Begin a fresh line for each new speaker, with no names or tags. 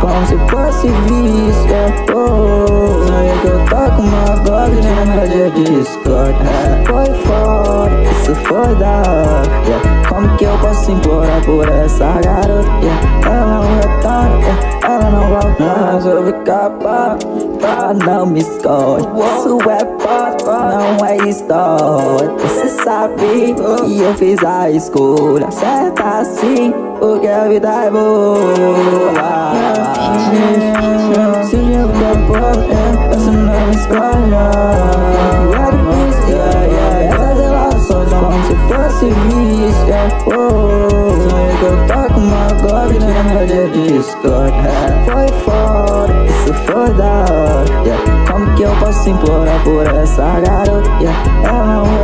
como se fosse yeah. oh, que eu tô com uma Glock de yeah. Foi foda, isso foi da hora. Como que eu posso implorar por essa garota. Ela não retorna, ela não volta Resolvi capar, pra não me esconde Isso é pop, é Você sabe que eu fiz a escolha certa sim Porque a vida é boa Se eu for por você não escolha É yeah. Essas relações como se vício yeah. oh, Sonhei que eu tô com uma Glock média de yeah. Foi foda, implorar por essa garota yeah. Ela retorna